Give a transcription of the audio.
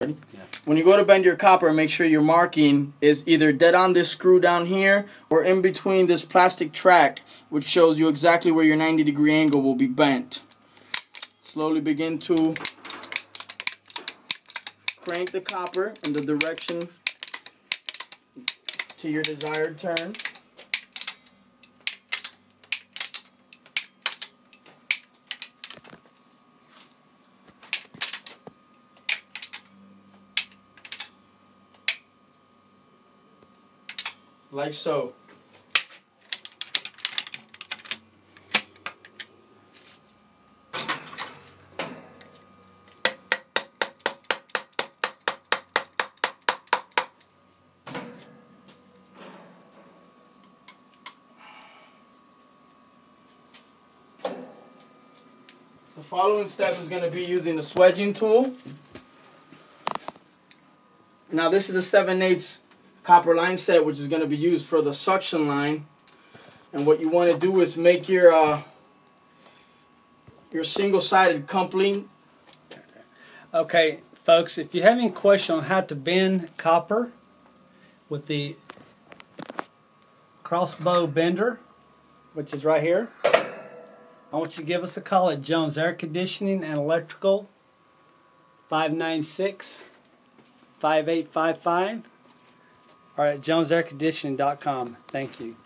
Yeah. When you go to bend your copper, make sure your marking is either dead on this screw down here or in between this plastic track, which shows you exactly where your 90 degree angle will be bent. Slowly begin to crank the copper in the direction to your desired turn. Like so. The following step is going to be using the swedging tool. Now this is a 7 8 copper line set which is going to be used for the suction line. And what you want to do is make your uh, your single-sided coupling okay folks if you have any question on how to bend copper with the crossbow bender which is right here I want you to give us a call at Jones Air Conditioning and Electrical 596 5855 or at jonesairconditioning.com. Thank you.